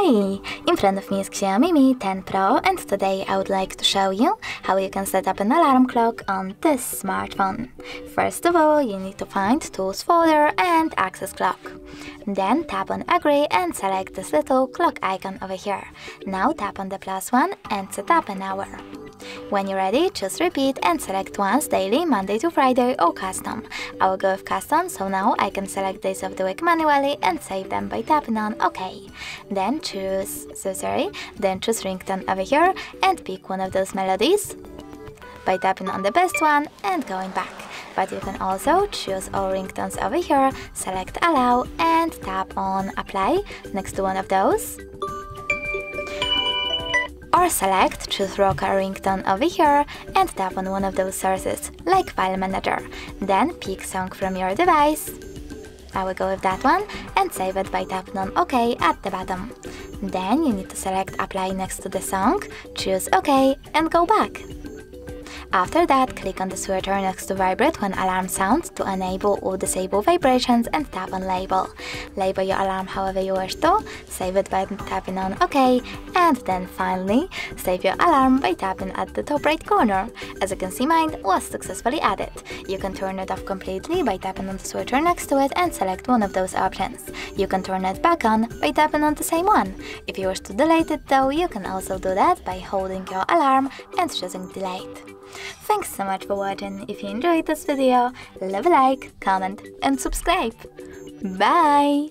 Hi! In front of me is Xiaomi Mi 10 Pro and today I would like to show you how you can set up an alarm clock on this smartphone. First of all, you need to find Tools folder and Access Clock. Then tap on Agree and select this little clock icon over here. Now tap on the plus one and set up an hour. When you're ready, choose repeat and select once daily, Monday to Friday or custom. I will go with custom, so now I can select days of the week manually and save them by tapping on OK. Then choose, so sorry, then choose ringtone over here and pick one of those melodies by tapping on the best one and going back. But you can also choose all ringtones over here, select allow and tap on apply next to one of those select Choose Rocker ringtone over here and tap on one of those sources, like File Manager. Then pick song from your device. I will go with that one and save it by tapping on OK at the bottom. Then you need to select Apply next to the song, choose OK and go back. After that, click on the switcher next to Vibrate when alarm sounds to enable or disable vibrations and tap on Label. Label your alarm however you wish to, save it by tapping on OK, and then finally, save your alarm by tapping at the top right corner. As you can see mine was successfully added. You can turn it off completely by tapping on the switcher next to it and select one of those options. You can turn it back on by tapping on the same one. If you wish to delete it though, you can also do that by holding your alarm and choosing delete. Thanks so much for watching. If you enjoyed this video, leave a like, comment and subscribe. Bye!